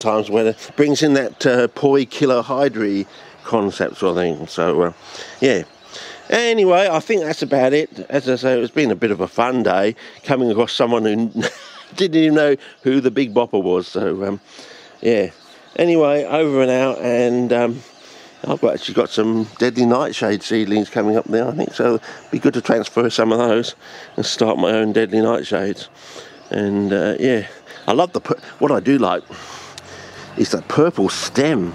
times where it brings in that uh, poikilohydry concept sort of thing. So, uh, yeah. Anyway, I think that's about it. As I say, it's been a bit of a fun day coming across someone who didn't even know who the Big Bopper was. So, um, yeah. Anyway, over and out, and um, I've actually got some deadly nightshade seedlings coming up there, I think. So, it'd be good to transfer some of those and start my own deadly nightshades. And uh, yeah, I love the what I do like is that purple stem.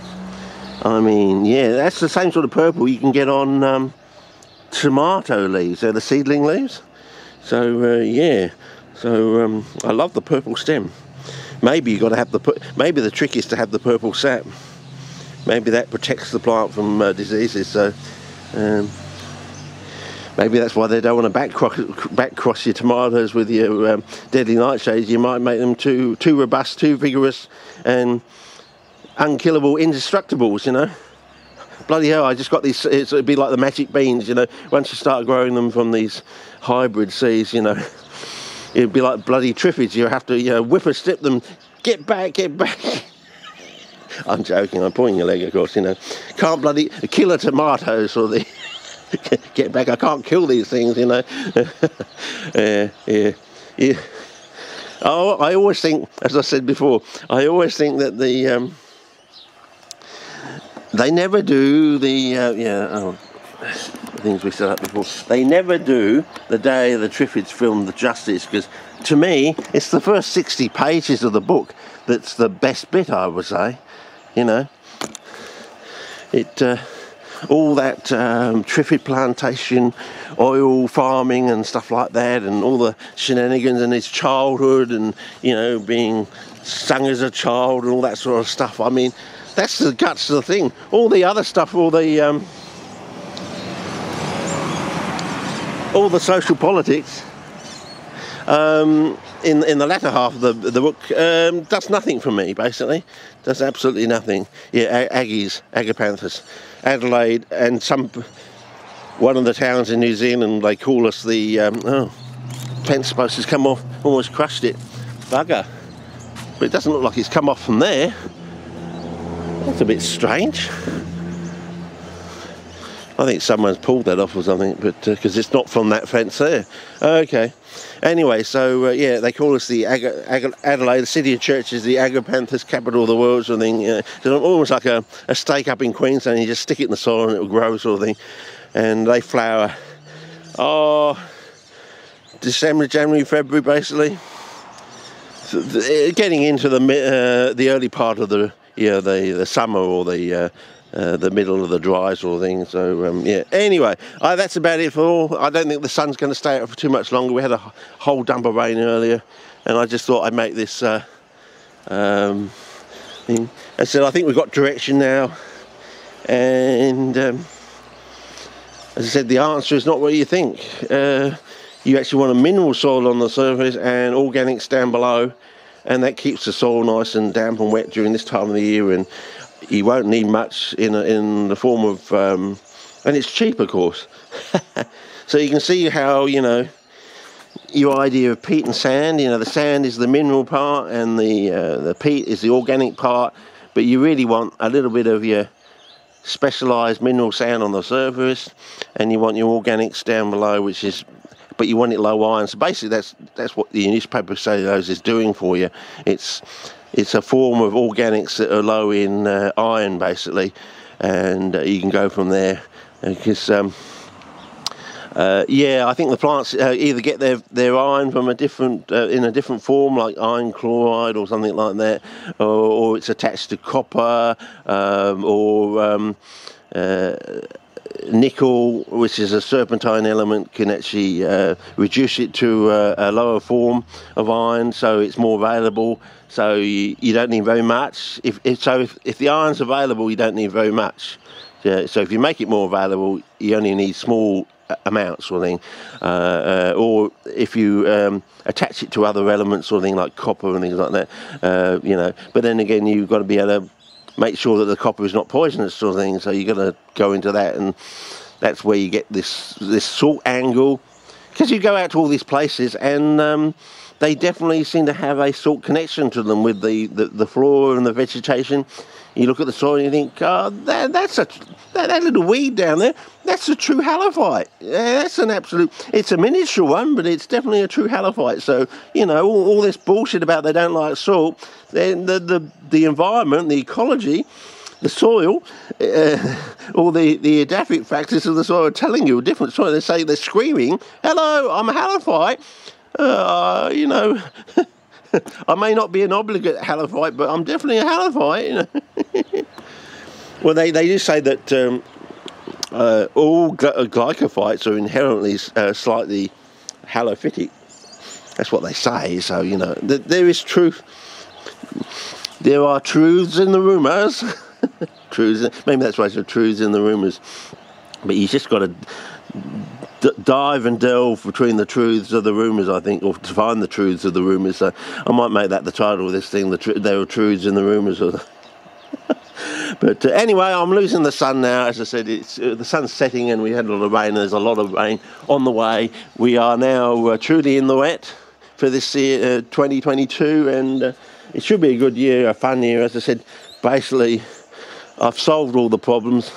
I mean, yeah, that's the same sort of purple you can get on um, tomato leaves. They're the seedling leaves. So uh, yeah, so um, I love the purple stem. Maybe you got to have the maybe the trick is to have the purple sap. Maybe that protects the plant from uh, diseases. So. Um, maybe that's why they don't want to back cross, back cross your tomatoes with your um, deadly nightshades. You might make them too too robust, too vigorous, and unkillable indestructibles. You know, bloody hell! I just got these. It'd be like the magic beans. You know, once you start growing them from these hybrid seeds, you know, it'd be like bloody triffids. You have to you know whip and step them. Get back! Get back! I'm joking. I'm pointing your leg across. You know, can't bloody kill a tomatoes or the. get back. I can't kill these things, you know. yeah, yeah, yeah. Oh, I always think, as I said before, I always think that the um, they never do the uh, yeah. Oh, things we set up before. They never do the day the Triffids film the justice because to me it's the first 60 pages of the book that's the best bit I would say you know it uh, all that um, Triffid plantation, oil farming and stuff like that, and all the shenanigans in his childhood, and you know being sung as a child and all that sort of stuff. I mean, that's the guts of the thing. All the other stuff, all the um, all the social politics. Um, in in the latter half of the the book um, does nothing for me. Basically, does absolutely nothing. Yeah, Aggies, Agapanthus. Adelaide and some one of the towns in New Zealand they call us the um, oh fence post has come off almost crushed it bugger but it doesn't look like it's come off from there that's a bit strange I think someone's pulled that off or something but because uh, it's not from that fence there okay Anyway, so uh, yeah, they call us the Ag Ag Adelaide, the city of churches, the Agapanthus capital of the world, sort of thing. Know, almost like a, a stake up in Queensland. You just stick it in the soil and it will grow, sort of thing. And they flower. Oh, December, January, February, basically. So the, getting into the uh, the early part of the yeah the the summer or the uh, uh, the middle of the dry sort of thing. So um, yeah. Anyway, uh, that's about it for all. I don't think the sun's going to stay out for too much longer. We had a whole dump of rain earlier, and I just thought I'd make this uh, um, thing. I said I think we've got direction now, and um, as I said, the answer is not what you think. Uh, you actually want a mineral soil on the surface and organics down below and that keeps the soil nice and damp and wet during this time of the year and you won't need much in, a, in the form of, um, and it's cheap, of course. so you can see how, you know, your idea of peat and sand, you know, the sand is the mineral part and the, uh, the peat is the organic part, but you really want a little bit of your specialised mineral sand on the surface and you want your organics down below, which is but you want it low iron. So basically, that's that's what the newspaper cellulose is doing for you. It's it's a form of organics that are low in uh, iron, basically, and uh, you can go from there. Because um, uh, yeah, I think the plants uh, either get their, their iron from a different uh, in a different form, like iron chloride or something like that, or, or it's attached to copper um, or um, uh, nickel, which is a serpentine element, can actually uh, reduce it to a, a, lower form of iron, so it's more available. So you, you don't need very much. If, if so, if, if, the iron's available, you don't need very much. Yeah, so if you make it more available, you only need small amounts or thing. Uh, uh, or if you um, attach it to other elements or thing like copper and things like that, uh, you know. But then again, you've got to be able to make sure that the copper is not poisonous sort of thing. So you've got to go into that, and that's where you get this this salt angle. Because you go out to all these places, and um, they definitely seem to have a salt connection to them with the, the, the flora and the vegetation. You look at the soil and you think, oh, that, that's a that, that little weed down there, that's a true halophyte. Yeah, that's an absolute, it's a miniature one, but it's definitely a true halophyte. So, you know, all, all this bullshit about they don't like salt, then the, the, the environment, the ecology, the soil, uh, all the, the edaphic factors of the soil are telling you a different soil. They say they're screaming, hello, I'm a halophyte. Uh, you know, I may not be an obligate halophyte, but I'm definitely a halophyte. You know? well, they, they do say that um, uh, all glycophytes are inherently uh, slightly halophytic. That's what they say. So you know, th there is truth. There are truths in the rumours. truths. Maybe that's why it's a truths in the rumours. But you just got to dive and delve between the truths of the rumours, I think, or to find the truths of the rumours. So I might make that the title of this thing. The tr- there are truths in the rumours. But uh, anyway, I'm losing the sun now. As I said, it's uh, the sun's setting, and we had a lot of rain. There's a lot of rain on the way. We are now uh, truly in the wet for this year, uh, 2022, and uh, it should be a good year, a fun year. As I said, basically, I've solved all the problems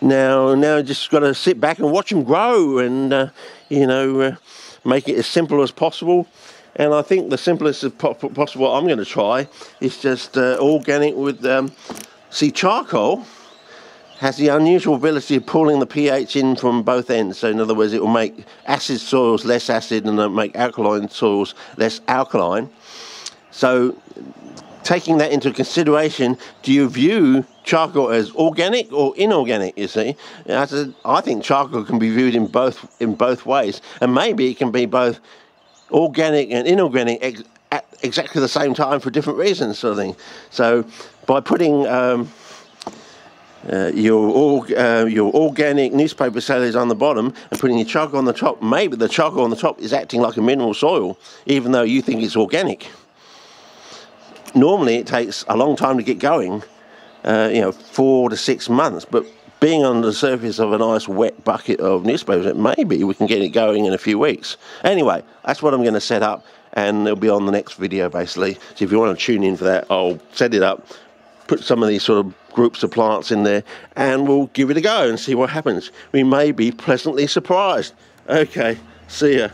now now just got to sit back and watch them grow and uh, you know make it as simple as possible and I think the simplest possible I'm going to try is just organic with um, see charcoal has the unusual ability of pulling the pH in from both ends. So in other words it will make acid soils less acid and it'll make alkaline soils less alkaline. So taking that into consideration, do you view charcoal as organic or inorganic? You see, I think charcoal can be viewed in both in both ways, and maybe it can be both organic and inorganic exactly the same time for different reasons, sort of thing. So, by putting um, uh, your uh, your organic newspaper cellulose on the bottom and putting your charcoal on the top, maybe the charcoal on the top is acting like a mineral soil, even though you think it's organic normally it takes a long time to get going, uh, you know, four to six months. But being on the surface of a nice wet bucket of newspapers, maybe we can get it going in a few weeks. Anyway, that's what I'm going to set up, and they'll be on the next video basically. So if you want to tune in for that, I'll set it up, put some of these sort of groups of plants in there, and we'll give it a go and see what happens. We may be pleasantly surprised. Okay, see ya.